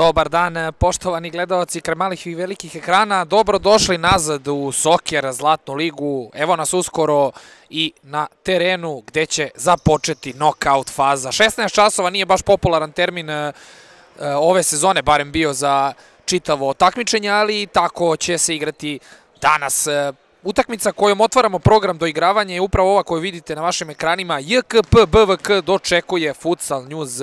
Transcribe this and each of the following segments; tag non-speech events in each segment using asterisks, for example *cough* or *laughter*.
Dobar dan, poštovani gledalci krmalih i velikih ekrana. Dobro došli nazad u Soker, Zlatnu ligu. Evo nas uskoro i na terenu gde će započeti knockout faza. 16 časova nije baš popularan termin e, ove sezone, barem bio za čitavo takmičenje, ali tako će se igrati danas. E, utakmica kojom otvaramo program do igravanja je upravo ova koju vidite na vašim ekranima. JKP BVK dočekuje Futsal News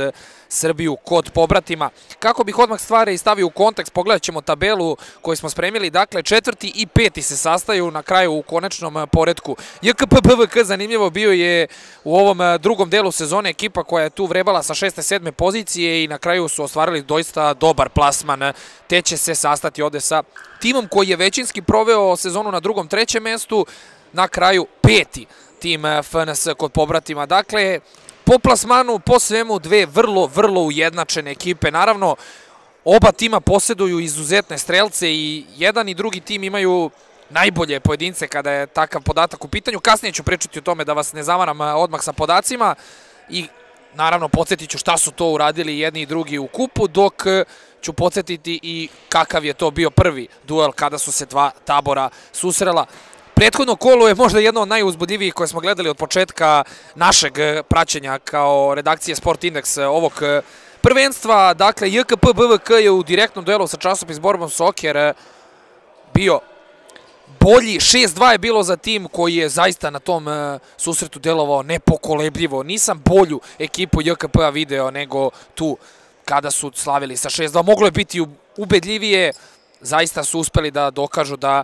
Srbiju kod pobratima. Kako bih odmah stvari stavio u kontekst, pogledat ćemo tabelu koju smo spremili. Dakle, četvrti i peti se sastaju na kraju u konečnom poredku. JKP BVK zanimljivo bio je u ovom drugom delu sezone ekipa koja je tu vrebala sa šeste, sedme pozicije i na kraju su ostvarili doista dobar plasman. Te će se sastati ovde sa timom koji je većinski proveo sezonu na drugom, trećem mestu, na kraju peti tim FNS kod pobratima. Dakle, po plasmanu, po svemu dve vrlo, vrlo ujednačene ekipe. Naravno, oba tima posjeduju izuzetne strelce i jedan i drugi tim imaju najbolje pojedince kada je takav podatak u pitanju. Kasnije ću pričati o tome da vas ne zamaram odmah sa podacima i naravno podsjetit ću šta su to uradili jedni i drugi u kupu, dok ću podsjetiti i kakav je to bio prvi duel kada su se dva tabora susrela. Prethodno kolo je možda jedno od najuzbudljivijih koje smo gledali od početka našeg praćenja kao redakcije Sport Index ovog prvenstva. Dakle, JKP BVK je u direktnom duelu sa časopis Borbom Soker bio bolji. 6-2 je bilo za tim koji je zaista na tom susretu delovao nepokolebljivo. Nisam bolju ekipu JKP-a video nego tu kada su slavili sa 6-2. Moglo je biti ubedljivije. Zaista su uspeli da dokažu da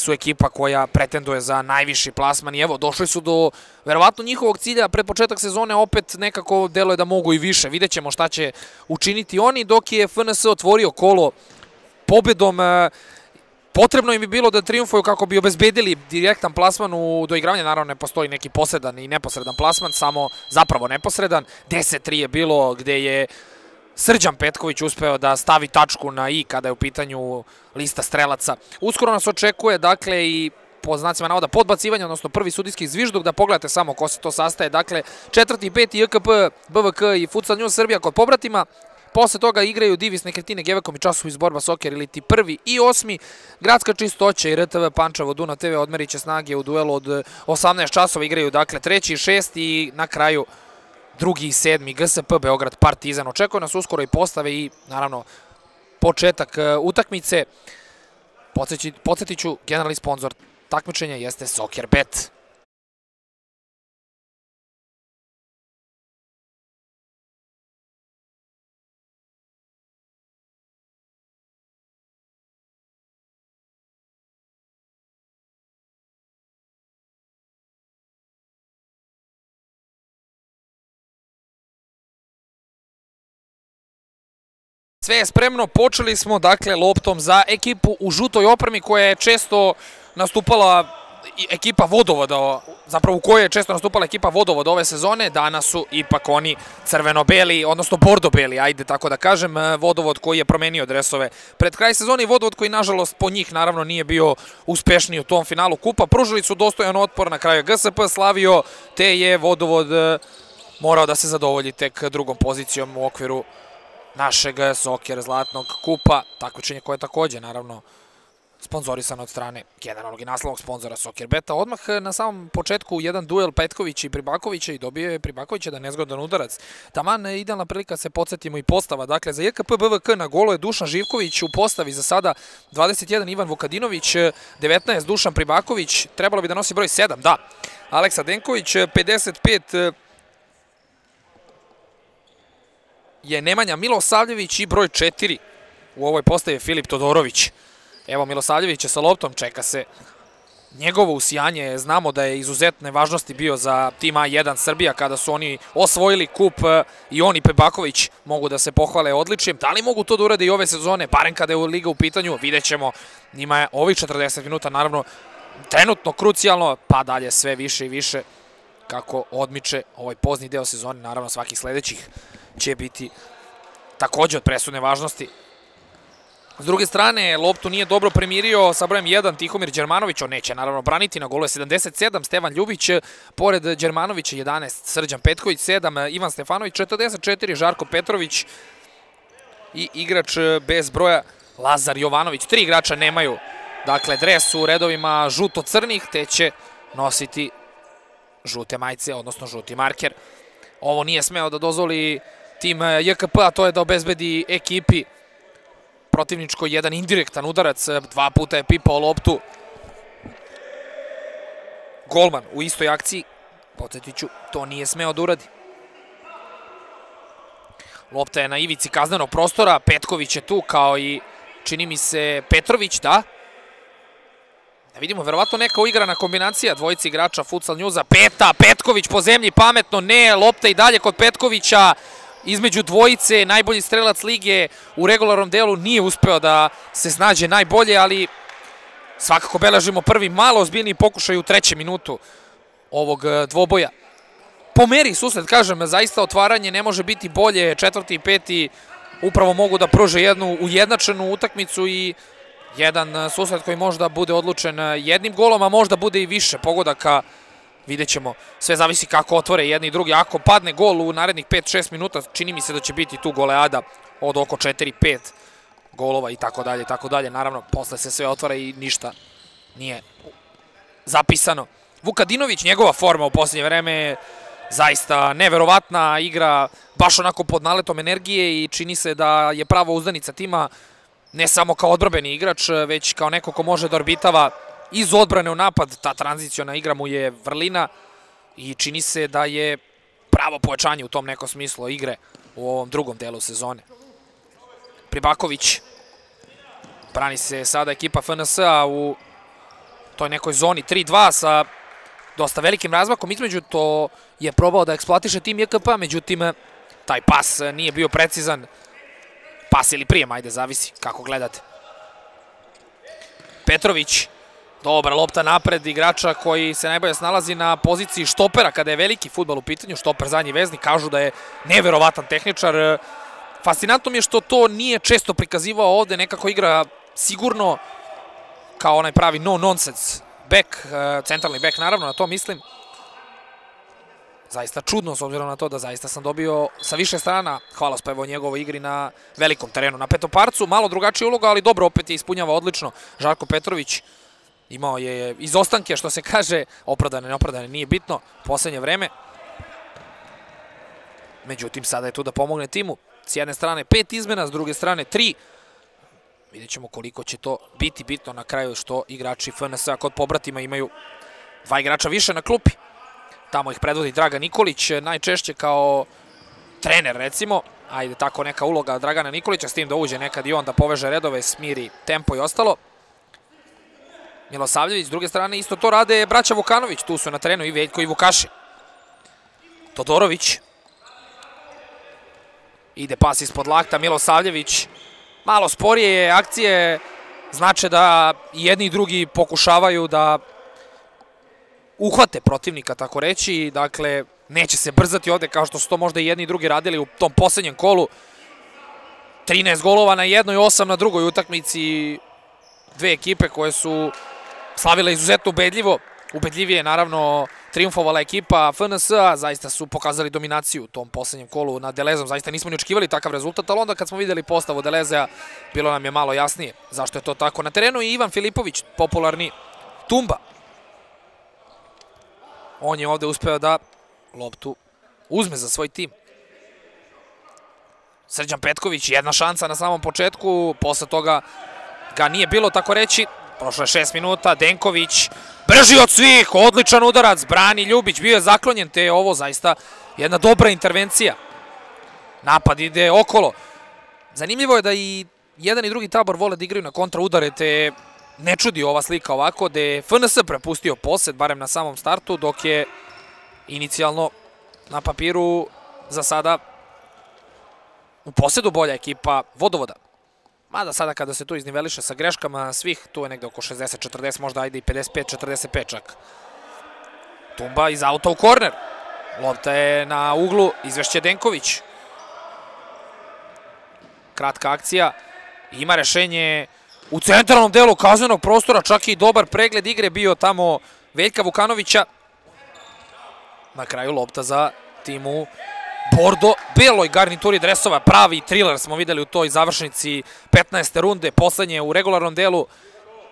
su ekipa koja pretenduje za najviši plasman i evo, došli su do verovatno njihovog cilja pred početak sezone, opet nekako deluje da mogu i više. Vidjet ćemo šta će učiniti oni, dok je FNS otvorio kolo pobedom. E, potrebno im bi bilo da triumfuju kako bi obezbedili direktan plasman u doigravanje. Naravno, ne postoji neki posredan i neposredan plasman, samo zapravo neposredan. 10-3 je bilo gde je Srđan Petković uspeo da stavi tačku na i kada je u pitanju lista strelaca. Uskoro nas očekuje, dakle, i po znacima navoda podbacivanja, odnosno prvi sudijski zvižduk, da pogledate samo ko se to sastaje. Dakle, četvrti i peti JKP, BVK i Futsal News Srbija kod pobratima. Posle toga igraju Divis Nekretine Gevekom i časovi iz borba Soker ili ti prvi i osmi. Gradska čistoća i RTV Pančevo Duna TV odmeriće snage u duelu od 18 časova igraju dakle treći i šesti i na kraju drugi i sedmi GSP Beograd Partizan. Očekuje nas uskoro i postave i naravno početak e, utakmice. Podsjetit ću, generalni sponsor takmičenja jeste Soccer Sve je spremno, počeli smo dakle loptom za ekipu u žutoj opremi koja je često nastupala ekipa vodovoda, zapravo u kojoj je često nastupala ekipa vodovoda ove sezone, danas su ipak oni crveno-beli, odnosno bordo-beli, ajde tako da kažem, vodovod koji je promenio dresove pred kraj sezone i vodovod koji nažalost po njih naravno nije bio uspešniji u tom finalu kupa. Pružili su dostojan otpor na kraju GSP slavio, te je vodovod morao da se zadovolji tek drugom pozicijom u okviru našeg Soker Zlatnog kupa, takvičenje koje je takođe, naravno, sponzorisano od strane generalnog i naslovnog sponzora Soker Beta. Odmah na samom početku jedan duel Petković i Pribakovića i dobio je Pribaković jedan nezgodan udarac. Taman idealna prilika se podsjetimo i postava. Dakle, za JKP BVK na golo je Dušan Živković u postavi za sada 21 Ivan Vukadinović, 19 Dušan Pribaković, trebalo bi da nosi broj 7, da. Aleksa Denković, 55 je Nemanja Milosavljević i broj 4 u ovoj postavi Filip Todorović. Evo Milosavljević je sa loptom, čeka se njegovo usijanje. Znamo da je izuzetne važnosti bio za tim A1 Srbija kada su oni osvojili kup i oni Pebaković mogu da se pohvale odličjem. Da li mogu to da urade i ove sezone, barem kada je Liga u pitanju, vidjet ćemo. Njima je ovih 40 minuta naravno trenutno krucijalno, pa dalje sve više i više kako odmiče ovaj pozni deo sezone, naravno svakih sledećih će biti takođe od presudne važnosti. S druge strane, loptu nije dobro primirio sa brojem 1 Tihomir Đermanović, on neće naravno braniti, na golu je 77, Stevan Ljubić, pored Đermanovića 11, Srđan Petković 7, Ivan Stefanović 44, Žarko Petrović i igrač bez broja Lazar Jovanović. Tri igrača nemaju dakle dres u redovima žuto-crnih, te će nositi žute majice, odnosno žuti marker. Ovo nije smeo da dozvoli tim JKP, a to je da obezbedi ekipi protivničko jedan indirektan udarac, dva puta je pipao loptu. Golman u istoj akciji, podsjetit ću, to nije smeo da uradi. Lopta je na ivici kaznenog prostora, Petković je tu kao i čini mi se Petrović, da. Da vidimo, verovatno neka uigrana kombinacija dvojici igrača Futsal Njuza. Peta, Petković po zemlji, pametno, ne, lopta i dalje kod Petkovića. Između dvojice, najbolji strelac lige u regularnom delu nije uspeo da se snađe najbolje, ali svakako beležimo prvi malo ozbiljniji pokušaj u trećem minutu ovog e, dvoboja. Po meri susret, kažem, zaista otvaranje ne može biti bolje, četvrti i peti upravo mogu da pruže jednu ujednačenu utakmicu i jedan e, susret koji možda bude odlučen e, jednim golom, a možda bude i više pogodaka, vidjet ćemo. Sve zavisi kako otvore jedni i drugi. Ako padne gol u narednih 5-6 minuta, čini mi se da će biti tu goleada od oko 4-5 golova i tako dalje, tako dalje. Naravno, posle se sve otvara i ništa nije zapisano. Vukadinović, njegova forma u posljednje vreme zaista neverovatna igra, baš onako pod naletom energije i čini se da je prava uzdanica tima ne samo kao odbrbeni igrač, već kao neko ko može da orbitava iz odbrane u napad. Ta tranziciona igra mu je vrlina i čini se da je pravo pojačanje u tom nekom smislu igre u ovom drugom delu sezone. Pribaković brani se sada ekipa FNS-a u toj nekoj zoni 3-2 sa dosta velikim razmakom između, to je probao da eksploatiše tim JKP, međutim, taj pas nije bio precizan. Pas ili prijem, ajde, zavisi kako gledate. Petrović, dobra lopta napred igrača koji se najbolje snalazi na poziciji štopera kada je veliki futbal u pitanju, štoper zadnji vezni, kažu da je neverovatan tehničar. Fascinantno mi je što to nije često prikazivao ovde, nekako igra sigurno kao onaj pravi no-nonsense bek, e, centralni bek naravno, na to mislim. Zaista čudno s obzirom na to da zaista sam dobio sa više strana hvala spevo njegovoj igri na velikom terenu. Na petoparcu malo drugačija uloga, ali dobro opet je ispunjava odlično. Žarko Petrović imao je izostanke, što se kaže, opravdane, neopravdane, nije bitno, poslednje vreme. Međutim, sada je tu da pomogne timu. S jedne strane pet izmena, s druge strane tri. Vidjet ćemo koliko će to biti bitno na kraju što igrači FNS-a kod pobratima imaju dva igrača više na klupi. Tamo ih predvodi Draga Nikolić, najčešće kao trener recimo. Ajde, tako neka uloga Dragana Nikolića, s tim da uđe nekad i on da poveže redove, smiri tempo i ostalo. Milosavljević, s druge strane, isto to rade braća Vukanović. Tu su na terenu i Veljko i Vukaši. Todorović. Ide pas ispod lakta, Milosavljević malo sporije akcije znače da jedni i drugi pokušavaju da uhvate protivnika, tako reći. Dakle, neće se brzati ovde kao što su to možda i jedni i drugi radili u tom poslednjem kolu. 13 golova na jednoj, 8 na drugoj utakmici. Dve ekipe koje su slavile izuzetno ubedljivo. Ubedljivije, naravno, triumfovala ekipa FNS-a, zaista su pokazali dominaciju u tom poslednjem kolu nad Delezom, zaista nismo ni očekivali takav rezultat, ali onda kad smo videli postavu Delezea, bilo nam je malo jasnije zašto je to tako. Na terenu i Ivan Filipović, popularni Tumba. On je ovde uspeo da loptu uzme za svoj tim. Srđan Petković, jedna šansa na samom početku, posle toga ga nije bilo, tako reći, Prošlo je šest minuta, Denković brži od svih, odličan udarac, brani Ljubić, bio je zaklonjen, te je ovo zaista jedna dobra intervencija. Napad ide okolo. Zanimljivo je da i jedan i drugi tabor vole da igraju na kontra udare, te ne čudi ova slika ovako, da je FNS prepustio posed, barem na samom startu, dok je inicijalno na papiru za sada u posedu bolja ekipa Vodovoda. Mada sada kada se tu izniveliše sa greškama svih, tu je negde oko 60-40, možda ajde i 55-45 čak. Tumba iz auta u korner. Lopta je na uglu, izvešće Denković. Kratka akcija. Ima rešenje u centralnom delu kaznenog prostora, čak i dobar pregled igre bio tamo Veljka Vukanovića. Na kraju lopta za timu Bordo, beloj garnituri dresova, pravi thriller smo videli u toj završnici 15. runde, poslednje u regularnom delu.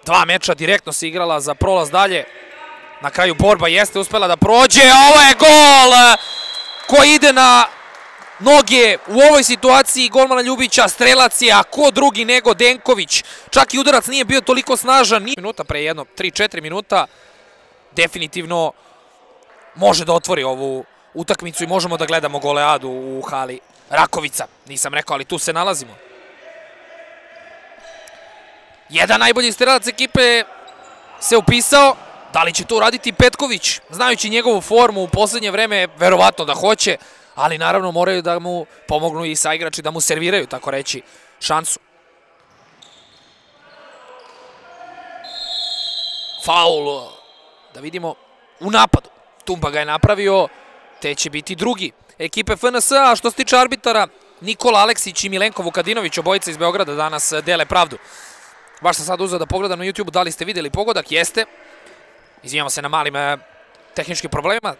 Dva meča direktno se igrala za prolaz dalje. Na kraju borba jeste uspela da prođe, ovo je gol koji ide na noge u ovoj situaciji golmana Ljubića, strelac je, a ko drugi nego Denković. Čak i udarac nije bio toliko snažan. Minuta pre jedno, 3-4 minuta, definitivno može da otvori ovu utakmicu i možemo da gledamo goleadu u hali Rakovica. Nisam rekao, ali tu se nalazimo. Jedan najbolji strelac ekipe se upisao. Da li će to uraditi Petković? Znajući njegovu formu u poslednje vreme, verovatno da hoće, ali naravno moraju da mu pomognu i saigrači da mu serviraju, tako reći, šansu. Faul, da vidimo, u napadu. Tumba ga je napravio, te će biti drugi ekipe FNS, a što se tiče arbitara, Nikola Aleksić i Milenko Vukadinović, obojica iz Beograda, danas dele pravdu. Baš sam sad uzao da pogledam na YouTube, da li ste videli pogodak? Jeste. Izvijamo se na malim e, tehničkim problemima.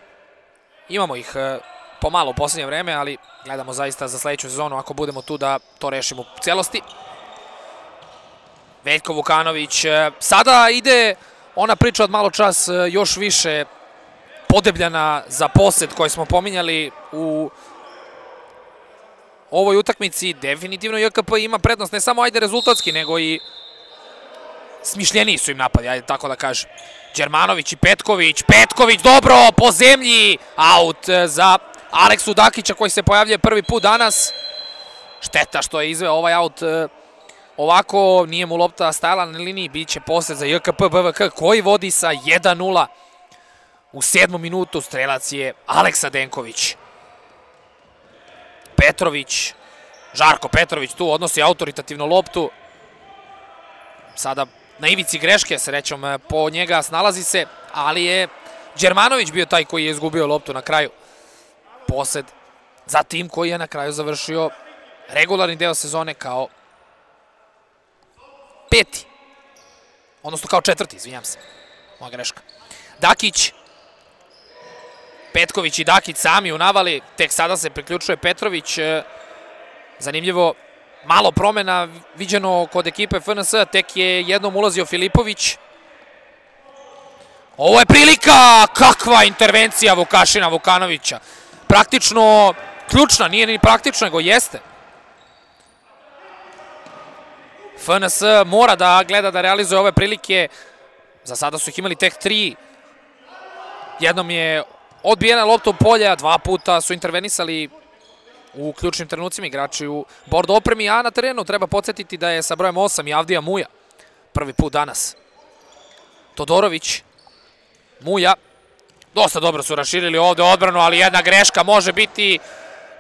Imamo ih e, pomalo u poslednje vreme, ali gledamo zaista za sledeću sezonu ako budemo tu da to rešimo u celosti. Veljko Vukanović. E, sada ide ona priča od malo čas još više podebljana za posed koje smo pominjali u ovoj utakmici. Definitivno JKP ima prednost ne samo ajde rezultatski, nego i smišljeniji su im napadi, ajde tako da kažem. Đermanović i Petković, Petković dobro, po zemlji, aut za Aleksu Dakića koji se pojavljuje prvi put danas. Šteta što je izveo ovaj aut e, ovako, nije mu lopta stajala na liniji, bit će posle za JKP BVK koji vodi sa 1-0. U sedmom minutu strelac je Aleksa Denković. Petrović, Žarko Petrović tu odnosi autoritativno loptu. Sada na ivici greške, srećom e, po njega snalazi se, ali je Đermanović bio taj koji je izgubio loptu na kraju. Posed za tim koji je na kraju završio regularni deo sezone kao peti. Odnosno kao četvrti, izvinjam se. Moja greška. Dakić. Petković i Dakić sami u navali. Tek sada se priključuje Petrović. E, zanimljivo, Malo promena viđeno kod ekipe FNS, tek je jednom ulazio Filipović. Ovo je prilika, kakva intervencija Vukašina Vukanovića. Praktično ključna, nije ni praktično, nego jeste. FNS mora da gleda da realizuje ove prilike. Za sada su ih imali tek tri. Jednom je odbijena lopta u polja, dva puta su intervenisali u ključnim trenucima igrači u bordo opremi, a na terenu treba podsjetiti da je sa brojem 8 i Avdija Muja prvi put danas. Todorović, Muja, dosta dobro su raširili ovde odbranu, ali jedna greška može biti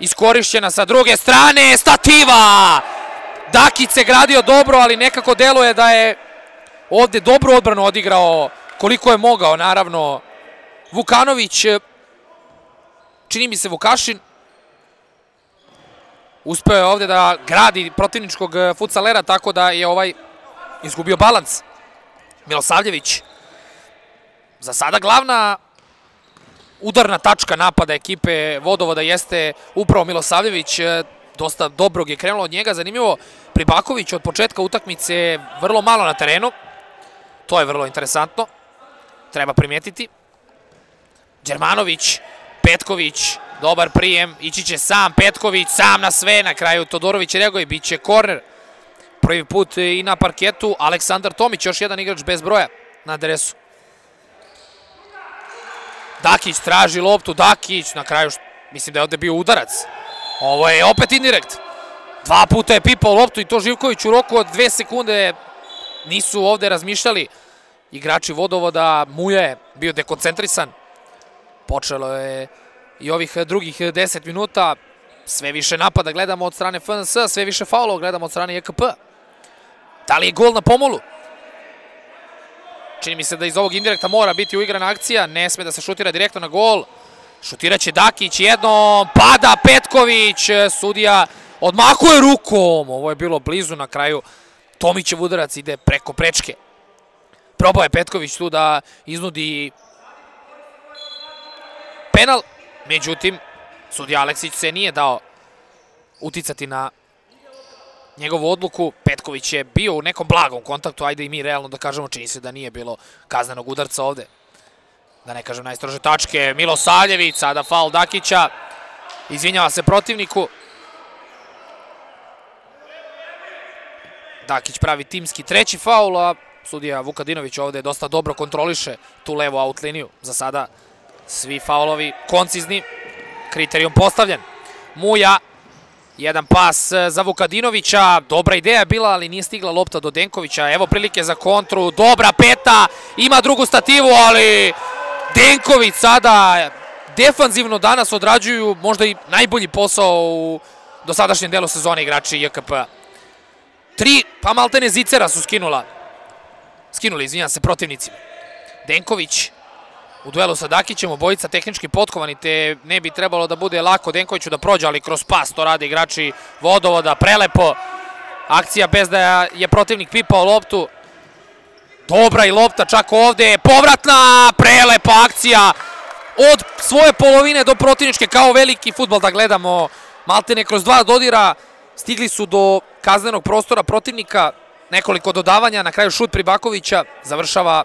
iskorišćena sa druge strane, stativa! Dakić se gradio dobro, ali nekako deluje da je ovde dobru odbranu odigrao koliko je mogao, naravno, Vukanović, čini mi se Vukašin, Uspeo je ovde da gradi protivničkog e, futsalera, tako da je ovaj izgubio balans. Milosavljević. Za sada glavna udarna tačka napada ekipe Vodovoda jeste upravo Milosavljević. E, dosta dobrog je krenulo od njega. Zanimljivo, Pribaković od početka utakmice vrlo malo na terenu. To je vrlo interesantno. Treba primijetiti. Đermanović, Petković, Dobar prijem, ići će sam Petković, sam na sve, na kraju Todorović reaguje, bit će korner. Prvi put i na parketu, Aleksandar Tomić, još jedan igrač bez broja na adresu. Dakić traži loptu, Dakić, na kraju, mislim da je ovde bio udarac. Ovo je opet indirekt. Dva puta je pipao loptu i to Živković u roku od dve sekunde nisu ovde razmišljali. Igrači vodovoda, Muja je bio dekoncentrisan. Počelo je i ovih drugih 10 eh, minuta sve više napada gledamo od strane FNS, sve više faulova gledamo od strane EKP. Da li je gol na pomolu? Čini mi se da iz ovog indirekta mora biti uigrana akcija, ne sme da se šutira direktno na gol. Šutiraće Dakić jednom, pada Petković, sudija odmakuje rukom. Ovo je bilo blizu na kraju. Tomićev udarac ide preko prečke. Probao je Petković tu da iznudi penal. Međutim, Sudija Aleksić se nije dao uticati na njegovu odluku. Petković je bio u nekom blagom kontaktu, ajde i mi realno da kažemo, čini se da nije bilo kaznenog udarca ovde. Da ne kažem najstrože tačke, Milo Saljević, sada faul Dakića, izvinjava se protivniku. Dakić pravi timski treći faul, a sudija Vukadinović ovde dosta dobro kontroliše tu levu out liniju. Za sada svi faulovi koncizni, kriterijum postavljen. Muja Jedan pas e, za Vukadinovića, dobra ideja je bila, ali nije stigla lopta do Denkovića. Evo prilike za kontru, dobra peta, ima drugu stativu, ali Denković sada defanzivno danas odrađuju možda i najbolji posao u dosadašnjem delu sezone igrači JKP. Tri, pa maltene Zicera su skinula. Skinuli, izvinjam se, protivnici. Denković u duelu sa Dakićem, obojica tehnički potkovani, te ne bi trebalo da bude lako Denkoviću da prođe, ali kroz pas to rade igrači Vodovoda, prelepo. Akcija bez da je protivnik pipao loptu. Dobra i lopta čak ovde, povratna, prelepa akcija od svoje polovine do protivničke, kao veliki futbol da gledamo. Maltene kroz dva dodira, stigli su do kaznenog prostora protivnika, nekoliko dodavanja, na kraju šut Pribakovića, završava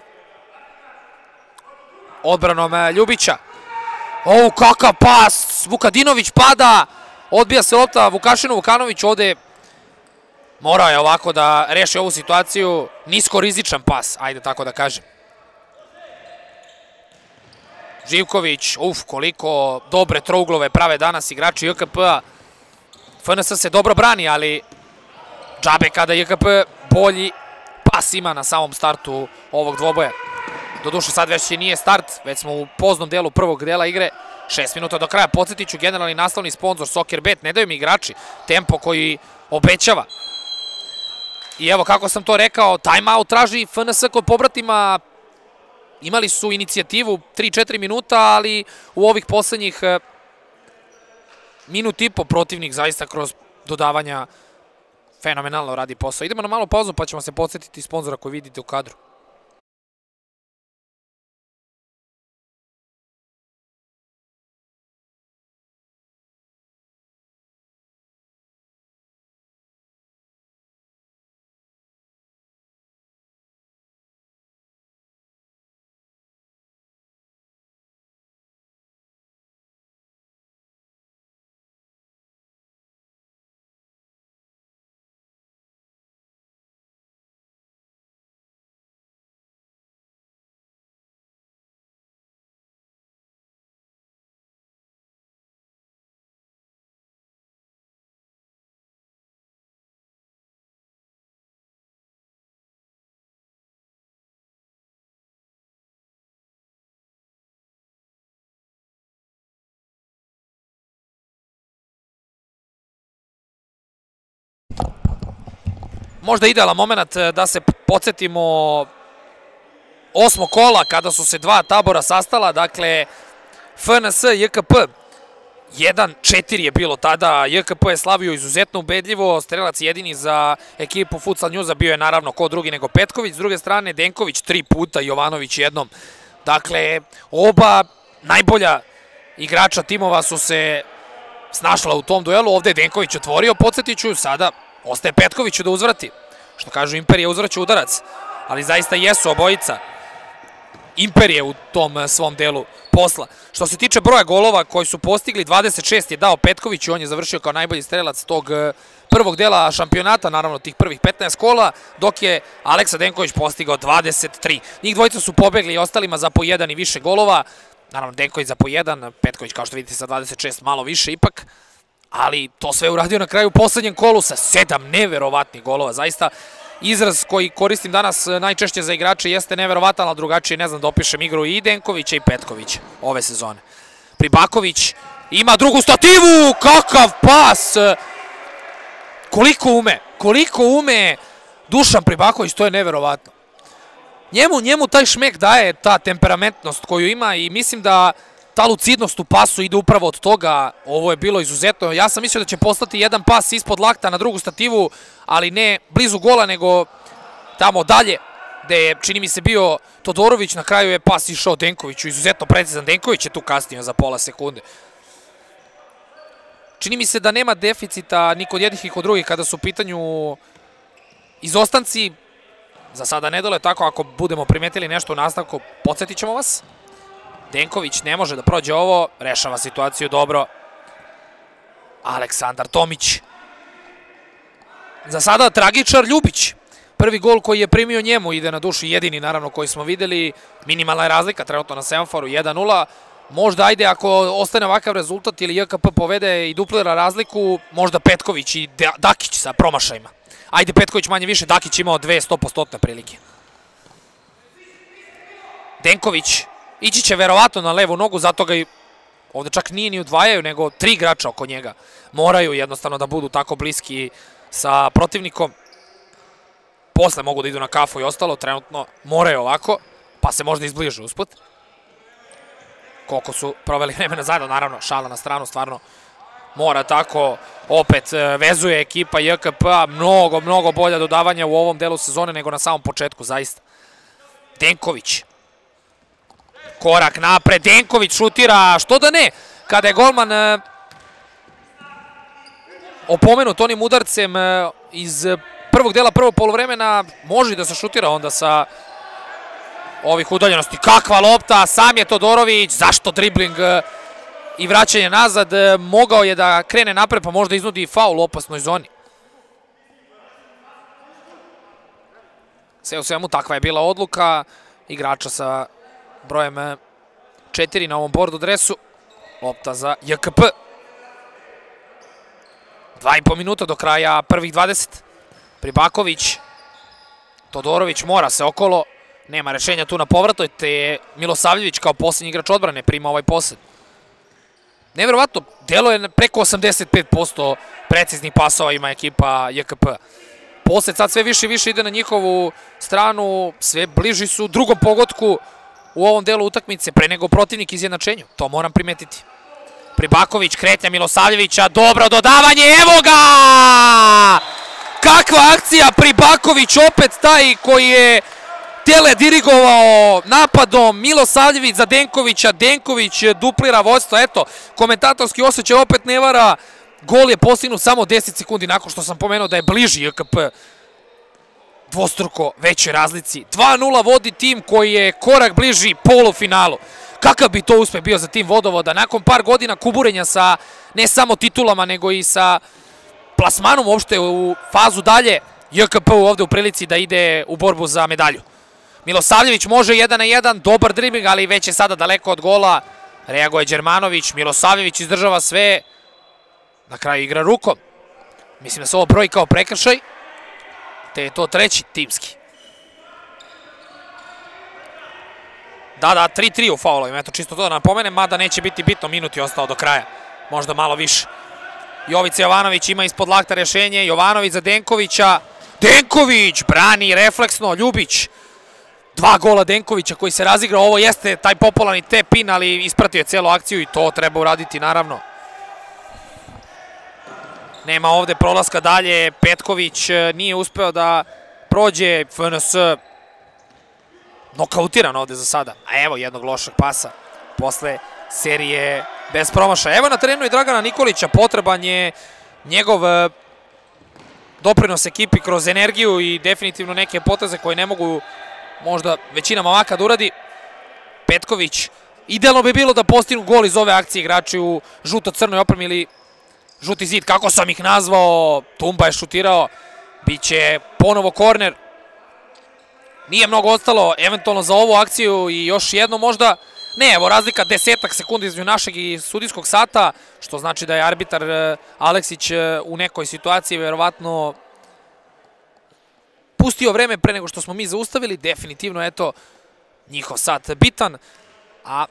odbranom e, Ljubića. O, kakav pas! Vukadinović pada, odbija se lopta Vukašinu Vukanović ovde morao je ovako da reši ovu situaciju. Nisko rizičan pas, ajde tako da kažem. Živković, uf, koliko dobre trouglove prave danas igrači JKP-a. FNS se dobro brani, ali džabe kada JKP bolji pas ima na samom startu ovog dvoboja. Doduše sad već i nije start, već smo u poznom delu prvog dela igre. 6 minuta do kraja, podsjetiću generalni naslovni sponsor Soccer Bet, ne daju mi igrači tempo koji obećava. I evo kako sam to rekao, timeout traži FNS kod pobratima. Imali su inicijativu 3-4 minuta, ali u ovih poslednjih eh, minut i po protivnik zaista kroz dodavanja fenomenalno radi posao. Idemo na malu pauzu pa ćemo se podsjetiti sponzora koji vidite u kadru. Možda idealan moment eh, da se podsjetimo osmo kola kada su se dva tabora sastala, dakle FNS, JKP 1-4 je bilo tada, JKP je slavio izuzetno ubedljivo, strelac jedini za ekipu Futsal Njuza bio je naravno ko drugi nego Petković, s druge strane Denković tri puta, Jovanović jednom. Dakle, oba najbolja igrača timova su se snašla u tom duelu, ovde je Denković otvorio, podsjetiću, sada Ostaje Petkoviću da uzvrati. Što kažu, Imperija uzvraća udarac. Ali zaista jesu obojica Imperije u tom eh, svom delu posla. Što se tiče broja golova koji su postigli, 26 je dao Petković i on je završio kao najbolji strelac tog eh, prvog dela šampionata, naravno tih prvih 15 kola, dok je Aleksa Denković postigao 23. Njih dvojica su pobegli i ostalima za po jedan i više golova. Naravno, Denković za po jedan, Petković kao što vidite sa 26 malo više ipak ali to sve uradio na kraju poslednjem kolu sa sedam neverovatnih golova. Zaista izraz koji koristim danas e, najčešće za igrače jeste neverovatan, ali drugačije ne znam da opišem igru i Denkovića i Petkovića ove sezone. Pribaković ima drugu stativu, kakav pas! Koliko ume, koliko ume Dušan Pribaković, to je neverovatno. Njemu, njemu taj šmek daje ta temperamentnost koju ima i mislim da ta lucidnost u pasu ide upravo od toga. Ovo je bilo izuzetno. Ja sam mislio da će poslati jedan pas ispod lakta na drugu stativu, ali ne blizu gola, nego tamo dalje, gde je, čini mi se, bio Todorović. Na kraju je pas išao Denkoviću. Izuzetno precizan. Denković je tu kasnio za pola sekunde. čini mi se da nema deficita ni kod jednih i kod drugih kada su u pitanju izostanci. Za sada ne dole tako, ako budemo primetili nešto u nastavku, podsjetit ćemo vas. Denković ne može da prođe ovo, rešava situaciju dobro. Aleksandar Tomić. Za sada tragičar Ljubić. Prvi gol koji je primio njemu ide na duši jedini, naravno, koji smo videli. Minimalna je razlika, trenutno na semaforu 1-0. Možda, ajde, ako ostane ovakav rezultat ili JKP povede i duplira razliku, možda Petković i Dakić sa promašajima. Ajde, Petković manje više, Dakić imao dve 100% prilike. Denković ići će verovatno na levu nogu, zato ga i ovde čak nije ni udvajaju, nego tri igrača oko njega. Moraju jednostavno da budu tako bliski sa protivnikom. Posle mogu da idu na kafu i ostalo, trenutno moraju ovako, pa se možda izbliže usput. Koliko su proveli *laughs* vremena zajedno, naravno, šala na stranu, stvarno mora tako, opet e, vezuje ekipa JKP, mnogo, mnogo bolja dodavanja u ovom delu sezone nego na samom početku, zaista. Denković. Korak napred, Denković šutira, što da ne, kada je golman e, opomenut onim udarcem e, iz prvog dela prvog polovremena, može da se šutira onda sa ovih udaljenosti. Kakva lopta, sam je Todorović, zašto dribling i vraćanje nazad, mogao je da krene napred pa možda iznudi faul u opasnoj zoni. Sve u svemu takva je bila odluka igrača sa brojem 4 na ovom bordu dresu. Lopta za JKP. Dva i po minuta do kraja prvih 20. Pribaković. Todorović mora se okolo. Nema rešenja tu na povratoj, te je Milosavljević kao posljednji igrač odbrane prima ovaj posled. Neverovatno, delo je preko 85% preciznih pasova ima ekipa JKP. Posled sad sve više i više ide na njihovu stranu, sve bliži su drugom pogodku u ovom delu utakmice pre nego protivnik izjednačenju. To moram primetiti. Pribaković, kretnja Milosavljevića, dobro dodavanje, evo ga! Kakva akcija, Pribaković opet taj koji je tele dirigovao napadom Milosavljević za Denkovića, Denković duplira vodstvo, eto, komentatorski osjećaj opet ne vara, gol je postignut samo 10 sekundi nakon što sam pomenuo da je bliži JKP dvostruko većoj razlici. 2-0 vodi tim koji je korak bliži polufinalu. Kakav bi to uspeh bio za tim vodovoda? Nakon par godina kuburenja sa ne samo titulama, nego i sa plasmanom uopšte u fazu dalje, JKP ovde u prilici da ide u borbu za medalju. Milosavljević može 1 na 1, dobar dribling, ali već je sada daleko od gola. Reaguje Đermanović, Milosavljević izdržava sve. Na kraju igra rukom. Mislim da se ovo broji kao prekršaj te je to treći timski. Da, da, 3-3 u faulovima, eto čisto to da napomenem, mada neće biti bitno, minut je ostao do kraja, možda malo više. Jovica Jovanović ima ispod lakta rešenje, Jovanović za Denkovića, Denković brani refleksno, Ljubić, dva gola Denkovića koji se razigra, ovo jeste taj popularni tep-in, ali ispratio je celu akciju i to treba uraditi naravno. Nema ovde prolaska dalje, Petković e, nije uspeo da prođe FNS nokautiran ovde za sada. A evo jednog lošeg pasa posle serije bez promaša. Evo na terenu i Dragana Nikolića, potreban je njegov e, doprinos ekipi kroz energiju i definitivno neke poteze koje ne mogu možda većina mamaka da uradi. Petković, idealno bi bilo da postinu gol iz ove akcije igrači u žuto-crnoj opremi ili žuti zid, kako sam ih nazvao, Tumba je šutirao, bit će ponovo korner. Nije mnogo ostalo, eventualno za ovu akciju i još jedno možda, ne, evo razlika desetak sekundi između našeg i sudijskog sata, što znači da je arbitar e, Aleksić e, u nekoj situaciji verovatno pustio vreme pre nego što smo mi zaustavili, definitivno, eto, njihov sat bitan, a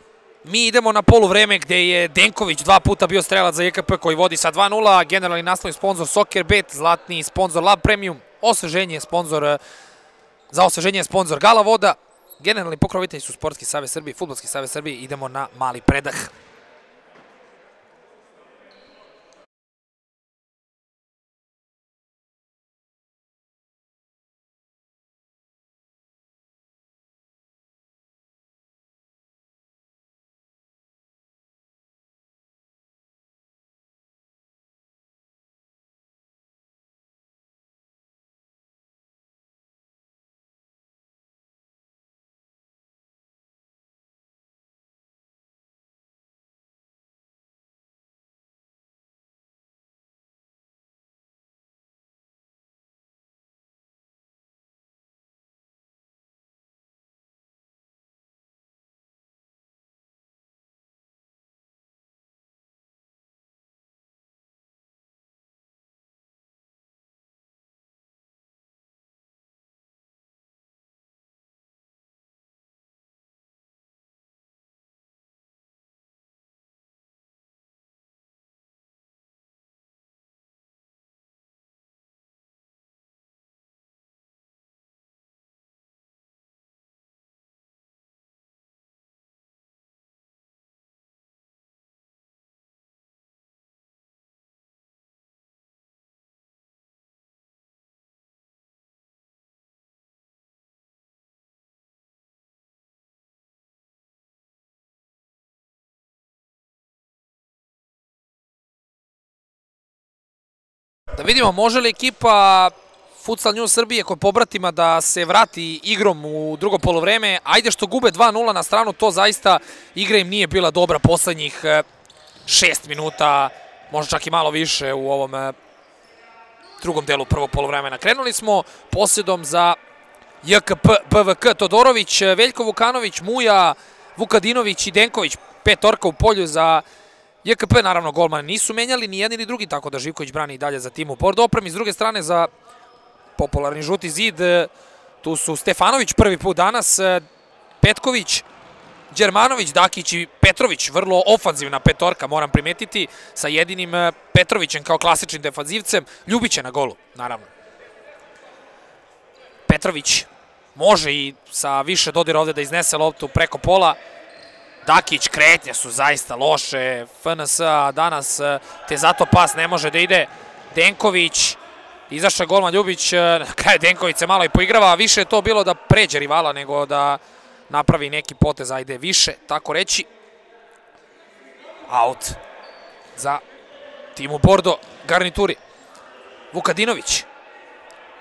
Mi idemo na polu vreme gde je Denković dva puta bio strelac za JKP koji vodi sa 2-0, generalni naslovni sponsor Soccer Bet, zlatni sponsor Lab Premium, osveženje sponsor za osveženje sponsor Gala Voda, generalni pokrovitelji su Sportski savez Srbije, Futbolski savez Srbije, idemo na mali predah. Da vidimo, može li ekipa Futsal News Srbije kod pobratima da se vrati igrom u drugo polovreme. Ajde što gube 2-0 na stranu, to zaista igra im nije bila dobra poslednjih e, šest minuta, možda čak i malo više u ovom e, drugom delu prvog polovremena. Krenuli smo posjedom za JKP, BVK, Todorović, Veljko Vukanović, Muja, Vukadinović i Denković. Petorka u polju za JKP, naravno golmane nisu menjali ni jedan ni drugi, tako da Živković brani i dalje za timu Bordo opremi. S druge strane za popularni žuti zid, tu su Stefanović prvi put danas, Petković, Đermanović, Dakić i Petrović, vrlo ofanzivna petorka, moram primetiti, sa jedinim Petrovićem kao klasičnim defanzivcem, Ljubiće na golu, naravno. Petrović može i sa više dodira ovde da iznese loptu preko pola. Dakić, kretnje su zaista loše, FNS danas, te zato pas ne može da ide. Denković, izašao golman Ljubić, na kraju Denković se malo i poigrava, više je to bilo da pređe rivala nego da napravi neki potez, ajde više, tako reći. Out za timu Bordo garnituri. Vukadinović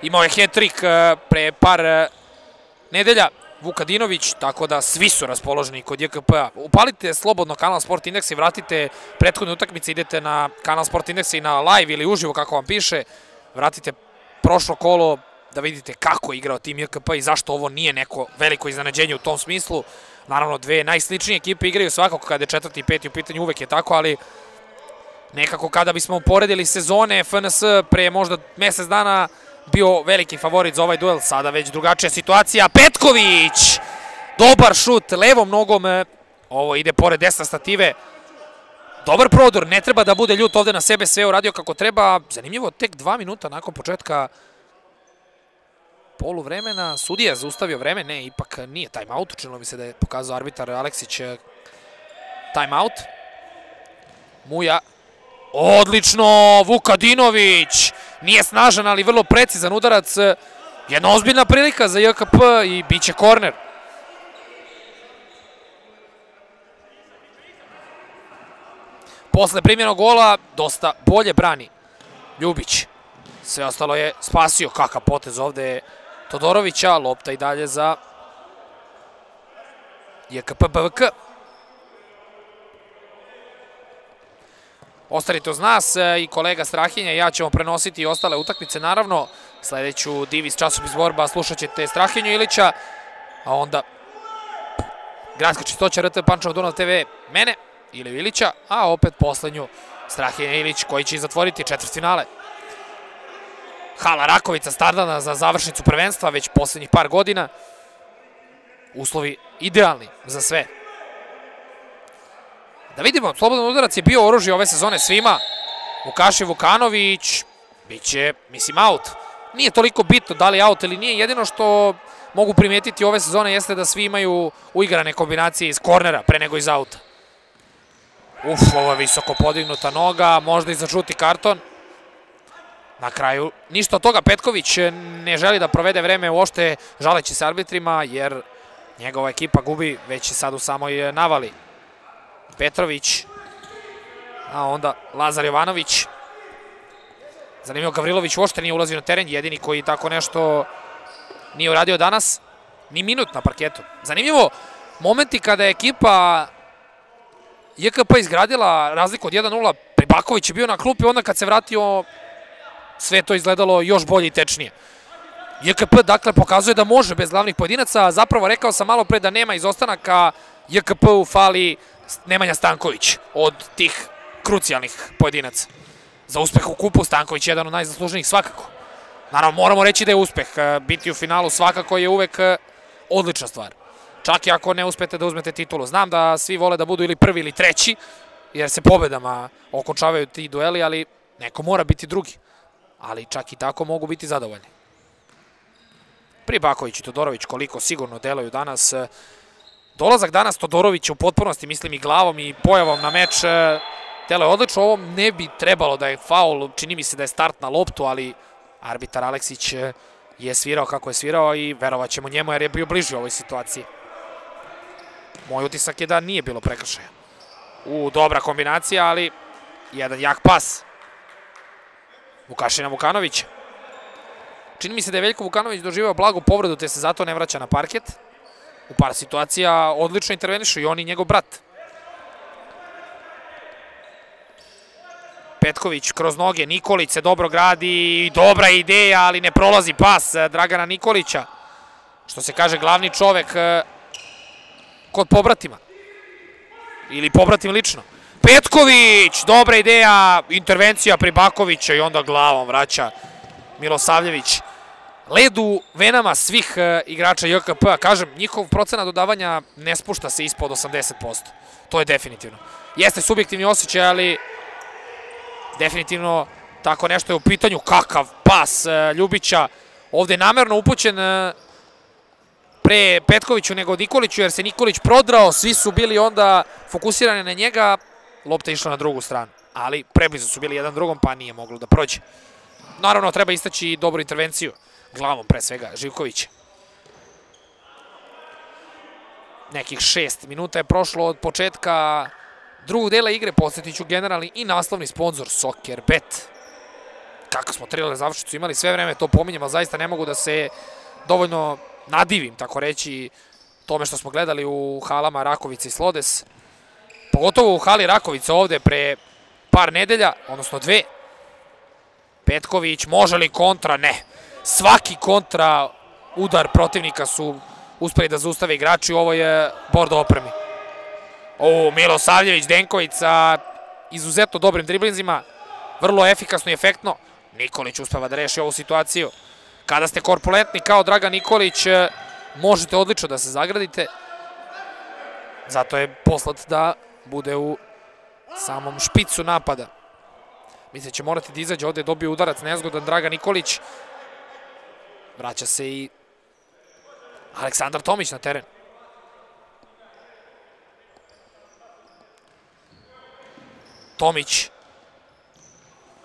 imao je hat-trick pre par nedelja. Vukadinović, tako da svi su raspoloženi kod JKP-a. Upalite slobodno kanal Sport Index i vratite prethodne utakmice, idete na kanal Sport Index i na live ili uživo kako vam piše. Vratite prošlo kolo da vidite kako je igrao tim JKP i zašto ovo nije neko veliko iznenađenje u tom smislu. Naravno, dve najsličnije ekipe igraju svakako kada je četvrti i peti u pitanju, uvek je tako, ali nekako kada bismo uporedili sezone, FNS pre možda mesec dana bio veliki favorit za ovaj duel, sada već drugačija situacija. Petković! Dobar šut levom nogom, ovo ide pored desna stative. Dobar prodor, ne treba da bude ljut ovde na sebe, sve uradio kako treba. Zanimljivo, tek dva minuta nakon početka polu vremena. Sudija zaustavio vreme, ne, ipak nije timeout. Učinilo mi se da je pokazao arbitar Aleksić eh, timeout. Muja. Odlično, Vukadinović. Nije snažan, ali vrlo precizan udarac. Jedna ozbiljna prilika za JKP i bit će korner. Posle primjenog gola dosta bolje brani Ljubić. Sve ostalo je spasio. Kakav potez ovde je Todorovića. Lopta i dalje za JKP BVK. Ostarite uz nas i kolega Strahinja i ja ćemo prenositi ostale utakmice. Naravno, sledeću Divis časopis borba slušat ćete Strahinju Ilića, a onda Gradska čistoća RT Pančevo Dunav TV mene ili Ilića, a opet poslednju Strahinja Ilić koji će zatvoriti četvrt finale. Hala Rakovica startana za završnicu prvenstva već poslednjih par godina. Uslovi idealni za sve. Da vidimo, slobodan udarac je bio oružje ove sezone svima. Vukaši Vukanović, bit će, mislim, out. Nije toliko bitno da li out ili nije, jedino što mogu primetiti ove sezone jeste da svi imaju uigrane kombinacije iz kornera pre nego iz auta. Uf, ovo je visoko podignuta noga, možda i za žuti karton. Na kraju, ništa od toga, Petković ne želi da provede vreme uošte žaleći se arbitrima, jer njegova ekipa gubi već sad u samoj navali. Petrović, a onda Lazar Jovanović. Zanimljivo, Gavrilović uopšte nije ulazio na teren, jedini koji tako nešto nije uradio danas. Ni minut na parketu. Zanimljivo, momenti kada je ekipa JKP izgradila razliku od 1-0, Pribaković je bio na klupi, onda kad se vratio sve to izgledalo još bolje i tečnije. JKP dakle pokazuje da može bez glavnih pojedinaca, zapravo rekao sam malo pre da nema izostanaka, JKP-u fali Nemanja Stanković od tih krucijalnih pojedinaca. Za uspeh u kupu Stanković je jedan od najzasluženijih svakako. Naravno, moramo reći da je uspeh. Biti u finalu svakako je uvek odlična stvar. Čak i ako ne uspete da uzmete titulu. Znam da svi vole da budu ili prvi ili treći, jer se pobedama okončavaju ti dueli, ali neko mora biti drugi. Ali čak i tako mogu biti zadovoljni. Pribaković i Todorović koliko sigurno delaju danas Dolazak danas Todorovića u potpunosti, mislim i glavom i pojavom na meč, telo je odlično. Ovo ne bi trebalo da je faul, čini mi se da je start na loptu, ali arbitar Aleksić je svirao kako je svirao i verovat ćemo njemu jer je bio bliži u ovoj situaciji. Moj utisak je da nije bilo prekršaja. U, dobra kombinacija, ali jedan jak pas. Vukašina Vukanovića. Čini mi se da je Veljko Vukanović doživao blagu povredu, te se zato ne vraća na parket. U par situacija odlično intervenišu i on i njegov brat. Petković kroz noge, Nikolić se dobro gradi, dobra ideja, ali ne prolazi pas eh, Dragana Nikolića. Što se kaže, glavni čovek eh, kod pobratima. Ili pobratim lično. Petković, dobra ideja, intervencija Pribakovića i onda glavom vraća Milosavljević. Led u venama svih eh, igrača JKP-a, kažem, njihov procena dodavanja ne spušta se ispod 80%. To je definitivno. Jeste subjektivni osjećaj, ali definitivno tako nešto je u pitanju. Kakav pas e, Ljubića. Ovde namerno upućen e, pre Petkoviću nego Nikoliću, jer se Nikolić prodrao. Svi su bili onda fokusirani na njega. Lopta je išla na drugu stranu. Ali preblizu su bili jedan drugom, pa nije moglo da prođe. Naravno, treba istaći i dobru intervenciju. Glavom, pre svega, Živkovića. Nekih šest minuta je prošlo od početka drugog dela igre, posjetit ću generalni i naslovni sponsor Soccer Bet. Kako smo trailer završicu imali, sve vreme to pominjem, ali zaista ne mogu da se dovoljno nadivim, tako reći, tome što smo gledali u halama Rakovica i Slodes. Pogotovo u hali Rakovica ovde pre par nedelja, odnosno dve. Petković, može li kontra? Ne. Svaki kontra udar protivnika su uspeli da zaustave igrači u ovoj bordo opremi. O, Milosavljević, Denković sa izuzetno dobrim driblinzima. Vrlo efikasno i efektno. Nikolić uspeva da reši ovu situaciju. Kada ste korpulentni kao Dragan Nikolić, e, možete odlično da se zagradite. Zato je poslat da bude u samom špicu napada. Mislim da će morati da izađe ovde, dobio udarac nezgodan Dragan Nikolić. Vraća se i Aleksandar Tomić na teren. Tomić.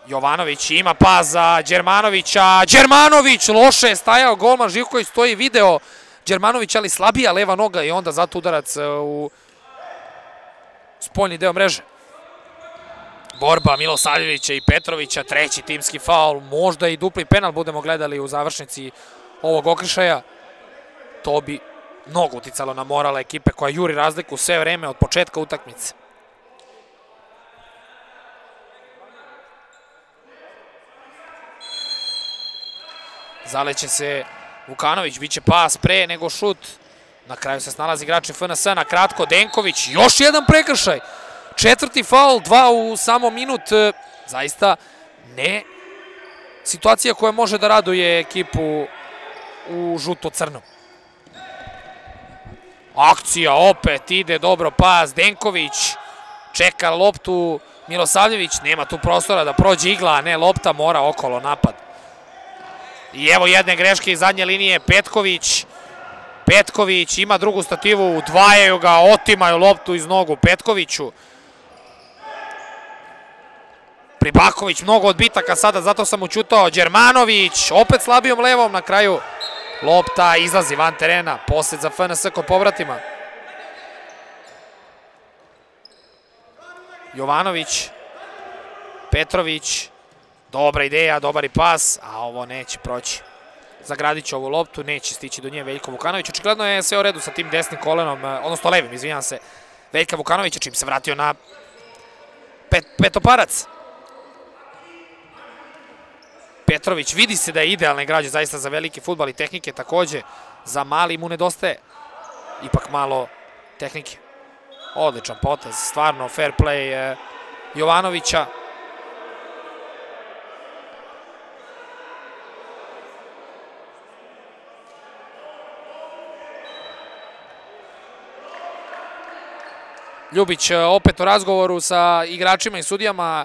Jovanović ima pas za Đermanovića. Đermanović, loše je stajao golman Živković, stoji video Đermanović, ali slabija leva noga i onda zato udarac e, u spoljni deo mreže. Borba Milosavljevića i Petrovića, treći timski faul, možda i dupli penal budemo gledali u završnici ovog okrišaja. To bi mnogo uticalo na morala ekipe koja juri razliku sve vreme od početka utakmice. Zaleće se Vukanović, bit će pas pre nego šut. Na kraju se snalazi igrači FNS, na kratko Denković, još jedan prekršaj. Četvrti faul, dva u samo minut. Zaista ne situacija koja može da raduje ekipu u žuto-crnom. Akcija opet ide, dobro pas, Denković čeka loptu, Milosavljević, nema tu prostora da prođe igla, a ne lopta, mora okolo napad. I evo jedne greške iz zadnje linije, Petković. Petković ima drugu stativu, udvajaju ga, otimaju loptu iz nogu Petkoviću. Pribaković, mnogo odbitaka sada, zato sam učutao. Đermanović, opet slabijom levom na kraju. Lopta izlazi van terena, posljed za FNS kod povratima. Jovanović, Petrović, Dobra ideja, dobar i pas, a ovo neće proći. Zagradit će ovu loptu, neće stići do nje Veljko Vukanović. Očigledno je sve u redu sa tim desnim kolenom, eh, odnosno levim, izvinjam se, Veljka Vukanovića, čim se vratio na pet, petoparac. Petrović vidi se da je idealna igrađa zaista za veliki futbal i tehnike takođe. Za mali mu nedostaje ipak malo tehnike. Odličan potez, stvarno fair play eh, Jovanovića. Ljubić e, opet u razgovoru sa igračima i sudijama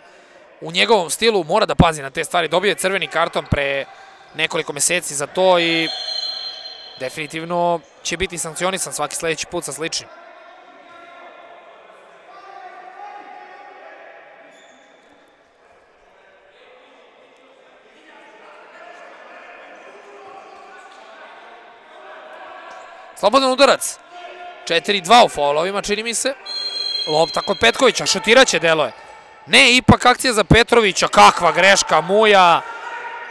u njegovom stilu mora da pazi na te stvari. Dobije crveni karton pre nekoliko meseci za to i definitivno će biti sankcionisan svaki sledeći put sa sličnim. Slobodan udarac. 4-2 u faulovima, čini mi se. Lopta kod Petkovića, šutiraće delo je. Ne, ipak akcija za Petrovića, kakva greška, Muja.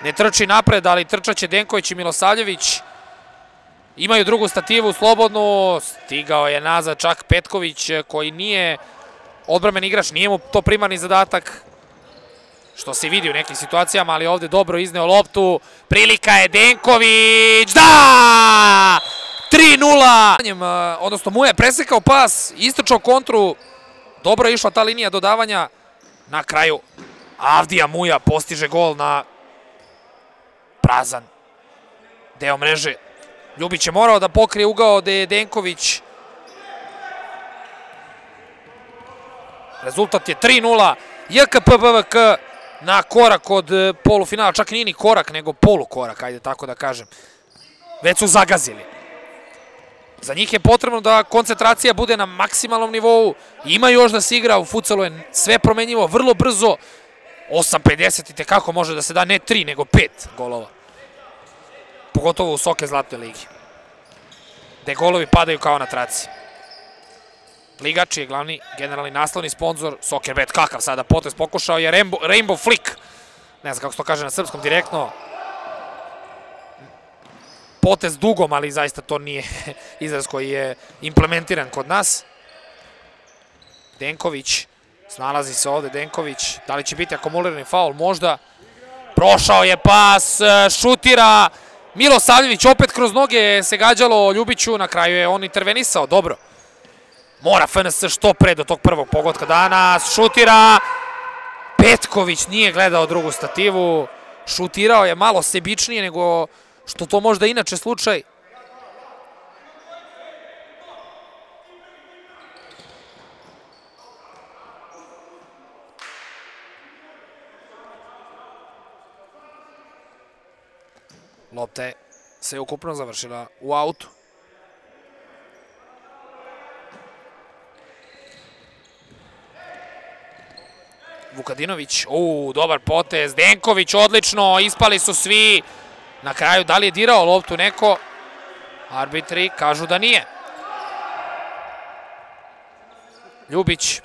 Ne trči napred, ali trčaće Denković i Milosavljević. Imaju drugu stativu, slobodnu. Stigao je nazad čak Petković, koji nije odbramen igrač, nije mu to primarni zadatak. Što se vidi u nekim situacijama, ali ovde dobro izneo loptu. Prilika je Denković, da! 3-0! Odnosno, mu je presekao pas, istočao kontru. Dobro je išla ta linija dodavanja. Na kraju Avdija Muja postiže gol na prazan deo mreže. Ljubić je morao da pokrije ugao gde je Denković. Rezultat je 3-0. JKPBVK na korak od e, polufinala. Čak nije ni korak, nego polukorak, ajde tako da kažem. Već su zagazili. Za njih je potrebno da koncentracija bude na maksimalnom nivou. Ima još da se igra, u futsalu je sve promenjivo, vrlo brzo. 8.50 i tekako može da se da ne 3, nego 5 golova. Pogotovo u Soke Zlatne ligi. Gde golovi padaju kao na traci. Ligač je glavni generalni naslovni sponsor Soccerbet. Kakav sada potez pokušao je Rainbow, Rainbow Flick. Ne znam kako se to kaže na srpskom direktno. Potez dugom, ali zaista to nije *laughs* izraz koji je implementiran kod nas. Denković, snalazi se ovde Denković. Da li će biti akumulirani faul? Možda. Prošao je pas, šutira. Milo Savljević opet kroz noge se gađalo Ljubiću. Na kraju je on intervenisao, dobro. Mora FNS što pre do tog prvog pogotka danas. Šutira. Petković nije gledao drugu stativu. Šutirao je malo sebičnije nego što to možda inače slučaj. Lopta je se ukupno završila u autu. Vukadinović, u, dobar potez, Denković, odlično, ispali su svi. Na kraju, da li je dirao loptu neko? Arbitri kažu da nije. Ljubić,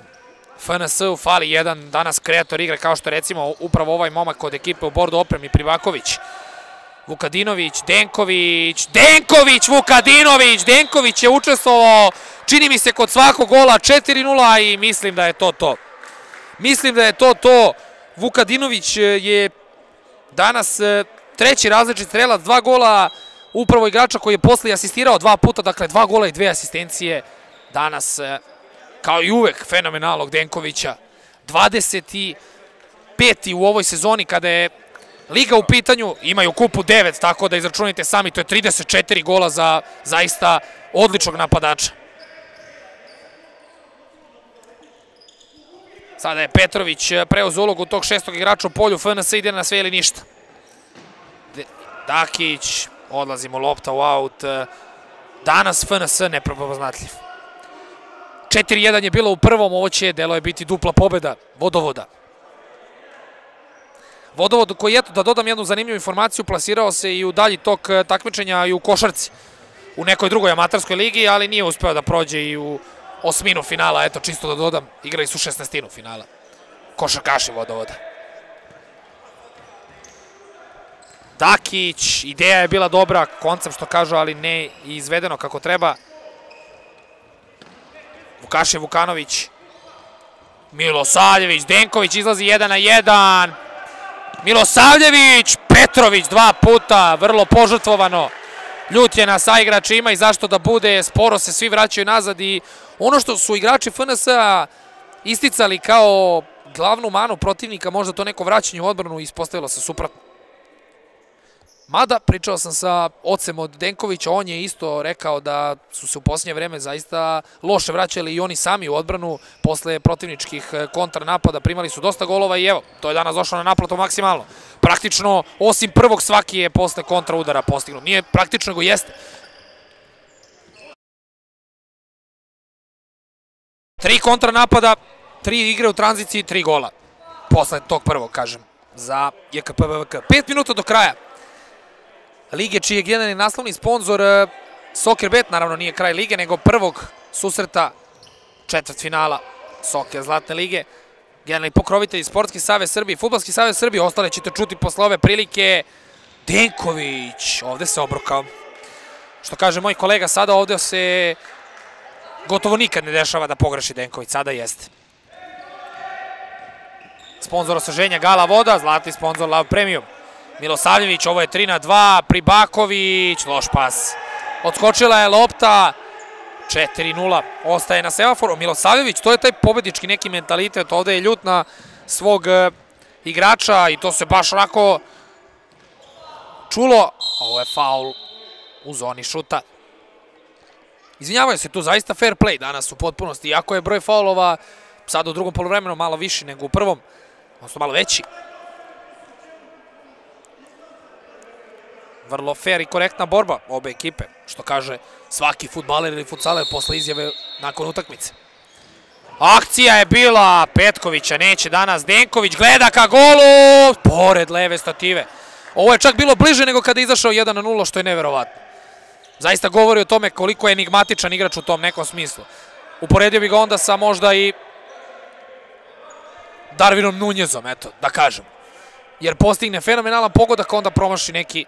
FNS-u fali jedan danas kreator igre, kao što recimo upravo ovaj momak kod ekipe u bordu opremi, Privaković. Vukadinović, Denković, Denković, Vukadinović, Denković je učestvovao, čini mi se, kod svakog gola 4-0 i mislim da je to to. Mislim da je to to. Vukadinović je danas treći različit strelac, dva gola upravo igrača koji je posle asistirao dva puta, dakle dva gola i dve asistencije. Danas, kao i uvek, fenomenalnog Denkovića. 25. u ovoj sezoni kada je Liga u pitanju, imaju kupu 9, tako da izračunajte sami, to je 34 gola za zaista odličnog napadača. Sada je Petrović preuz ulogu tog šestog igrača u polju, FNS ide na sve ili ništa. Dakić, odlazimo lopta u aut. Danas FNS neprepoznatljiv. 4-1 je bilo u prvom, ovo će, delo je biti dupla pobeda vodovoda. Vodovod koji, eto, da dodam jednu zanimljivu informaciju, plasirao se i u dalji tok takmičenja i u košarci. U nekoj drugoj amatarskoj ligi, ali nije uspeo da prođe i u osminu finala, eto, čisto da dodam, igrali su šestnestinu finala. Košarkaši vodovoda. Dakić, ideja je bila dobra, koncept što kažu, ali ne izvedeno kako treba. Vukašin Vukanović, Milosavljević, Denković izlazi 1 na 1. Milosavljević, Petrović dva puta, vrlo požrtvovano. Ljut je na saigračima i zašto da bude, sporo se svi vraćaju nazad i ono što su igrači FNS-a isticali kao glavnu manu protivnika, možda to neko vraćanje u odbranu ispostavilo se suprotno. Mada, pričao sam sa ocem od Denkovića, on je isto rekao da su se u posljednje vreme zaista loše vraćali i oni sami u odbranu posle protivničkih e, kontranapada, primali su dosta golova i evo, to je danas došlo na naplatu maksimalno. Praktično, osim prvog svaki je posle kontra udara postignut. Nije praktično, nego jeste. Tri kontranapada, tri igre u tranziciji, tri gola. Posle tog prvog, kažem, za JKPVK. Pet minuta do kraja lige, čiji je generalni naslovni sponsor e, Soccer Bet, naravno nije kraj lige, nego prvog susreta četvrt finala Soccer Zlatne lige. generalni pokrovitelji Sportski savez Srbije, Futbolski savez Srbije, ostale ćete čuti posle ove prilike. Denković, ovde se obrukao. Što kaže moj kolega, sada ovde se gotovo nikad ne dešava da pogreši Denković, sada jeste. Sponzor osveženja Gala Voda, zlatni sponzor Lav Premium. Milosavljević, ovo je 3 na 2, Pribaković, loš pas. Odskočila je lopta, 4-0, ostaje na semaforu. Milosavljević, to je taj pobednički neki mentalitet, ovde je ljut na svog e, igrača i to se baš onako čulo. Ovo je faul u zoni šuta. Izvinjavaju se tu, zaista fair play danas u potpunosti, iako je broj faulova sad u drugom polovremenu malo viši nego u prvom, odnosno malo veći. Vrlo fair i korektna borba obe ekipe, što kaže svaki futbaler ili futsaler posle izjave nakon utakmice. Akcija je bila Petkovića, neće danas Denković, gleda ka golu, pored leve stative. Ovo je čak bilo bliže nego kada je izašao 1 na 0, što je neverovatno. Zaista govori o tome koliko je enigmatičan igrač u tom nekom smislu. Uporedio bi ga onda sa možda i Darvinom Nunjezom, eto, da kažem. Jer postigne fenomenalan pogodak, onda promaši neki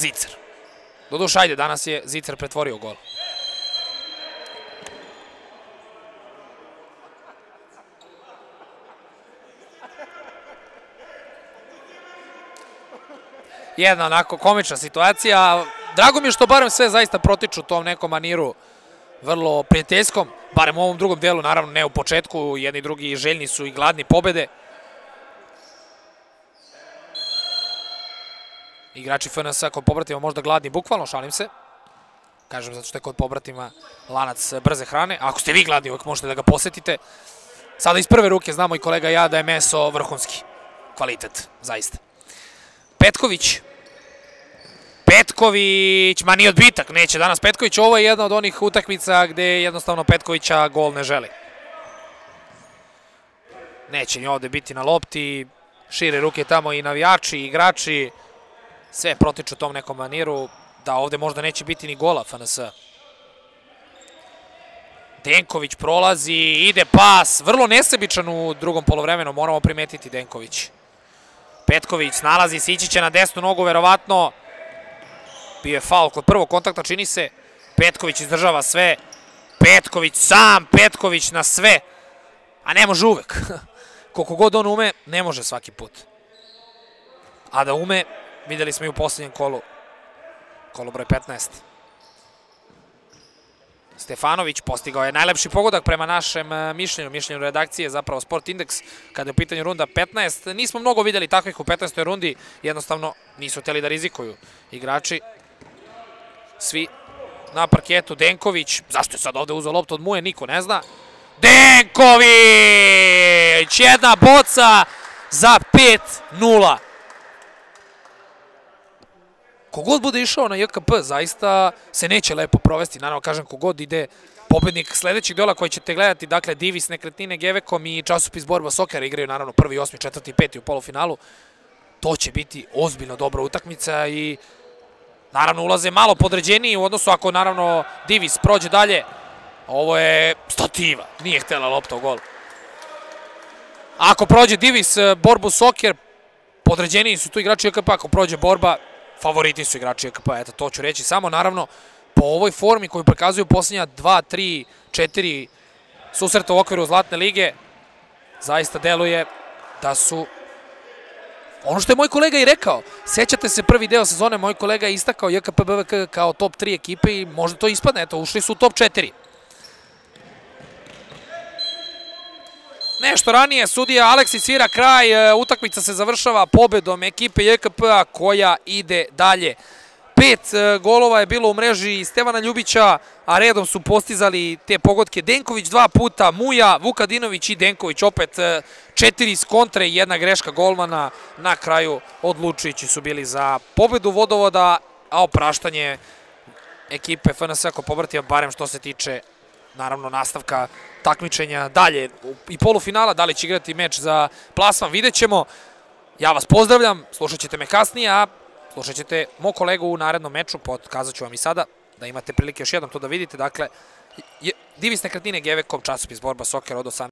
Zicer. Doduš, ajde, danas je Zicer pretvorio gol. Jedna onako komična situacija. Drago mi je što barem sve zaista protiču u tom nekom maniru vrlo prijateljskom, barem u ovom drugom delu, naravno ne u početku, jedni i drugi željni su i gladni pobede. Igrači FNS kod pobratima možda gladni, bukvalno, šalim se. Kažem zato što je kod pobratima lanac brze hrane. Ako ste vi gladni, uvek možete da ga posetite. Sada iz prve ruke znamo i kolega ja da je meso vrhunski. Kvalitet, zaista. Petković. Petković, ma ni odbitak, neće danas Petković. Ovo je jedna od onih utakmica gde jednostavno Petkovića gol ne želi. Neće ni ovde biti na lopti. Šire ruke tamo i navijači, i igrači sve protiču tom nekom maniru, da ovde možda neće biti ni gola FNS. Denković prolazi, ide pas, vrlo nesebičan u drugom polovremenu, moramo primetiti Denković. Petković nalazi se, ići će na desnu nogu, verovatno. Bio je faul kod prvog kontakta, čini se. Petković izdržava sve. Petković sam, Petković na sve. A ne može uvek. *laughs* Koliko god on ume, ne može svaki put. A da ume, Videli smo i u poslednjem kolu. Kolo broj 15. Stefanović postigao je najlepši pogodak prema našem e, mišljenju, mišljenju redakcije, zapravo Sport Index, kada je u pitanju runda 15. Nismo mnogo videli takvih u 15. rundi, jednostavno nisu hteli da rizikuju igrači. Svi na parketu, Denković, zašto je sad ovde uzao loptu od Muje, niko ne zna. Denković, jedna boca za 5-0 kogod bude išao na JKP, zaista se neće lepo provesti. Naravno, kažem, kogod ide pobednik sledećeg dola koji ćete gledati, dakle, Divis, Nekretnine, Gevekom i časopis Borba Sokera igraju, naravno, prvi, osmi, četvrti peti u polufinalu. To će biti ozbiljno dobra utakmica i naravno ulaze malo podređeniji u odnosu ako, naravno, Divis prođe dalje. Ovo je stativa, nije htela lopta u gol. Ako prođe Divis borbu Soker, podređeniji su tu igrači ako prođe borba, favoriti su igrači EKP, eto to ću reći. Samo naravno po ovoj formi koju prekazuju posljednja 2, 3, 4 susreta u okviru Zlatne lige, zaista deluje da su ono što je moj kolega i rekao, sećate se prvi deo sezone, moj kolega je istakao JKP BVK kao top 3 ekipe i možda to ispadne, eto, ušli su u top 4. Nešto ranije sudija Aleksi svira kraj, e, utakmica se završava pobedom ekipe JKP-a koja ide dalje. Pet e, golova je bilo u mreži Stevana Ljubića, a redom su postizali te pogodke Denković dva puta, Muja, Vukadinović i Denković opet e, četiri iz kontre i jedna greška golmana. Na kraju odlučujući su bili za pobedu vodovoda, a opraštanje ekipe FNS ako pobrativa barem što se tiče naravno nastavka takmičenja dalje i polufinala, da li će igrati meč za plasman, vidjet ćemo. Ja vas pozdravljam, slušat ćete me kasnije, a slušat ćete moj kolegu u narednom meču, podkazat ću vam i sada, da imate prilike još jednom to da vidite. Dakle, Divis nekretnine Gevekom, časopis Borba Soker od 18.